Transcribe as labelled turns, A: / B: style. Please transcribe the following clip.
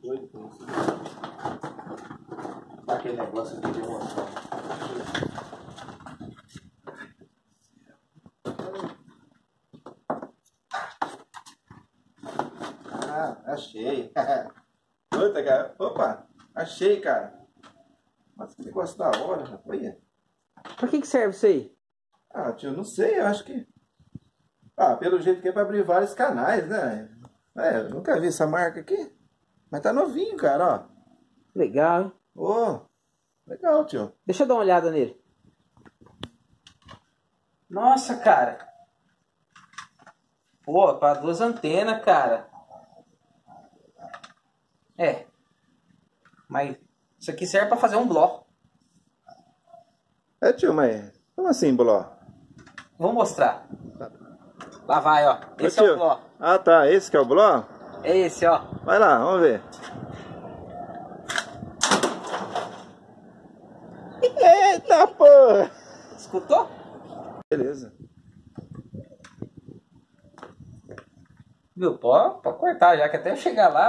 A: Doido com isso. Aquele negócio de emoção. Ah, achei. Puta, cara. Opa, achei, cara. Mas que negócio da hora, rapaz.
B: Pra que, que serve isso aí?
A: Ah, tio, não sei, eu acho que. Ah, pelo jeito que é pra abrir vários canais, né? É, eu nunca vi essa marca aqui. Mas tá novinho, cara, ó.
B: Legal, hein?
A: Ô, legal, tio.
B: Deixa eu dar uma olhada nele. Nossa, cara. Pô, para duas antenas, cara. É. Mas isso aqui serve para fazer um bloco.
A: É, tio, mas. Como assim, Bló?
B: Vou mostrar. Lá vai, ó. Esse
A: Ô,
B: é o bló.
A: Ah, tá. Esse que é o Bló?
B: É esse, ó.
A: Vai lá, vamos ver. Eita porra!
B: Escutou?
A: Beleza.
B: Viu? Pode, pode cortar já, que até eu chegar lá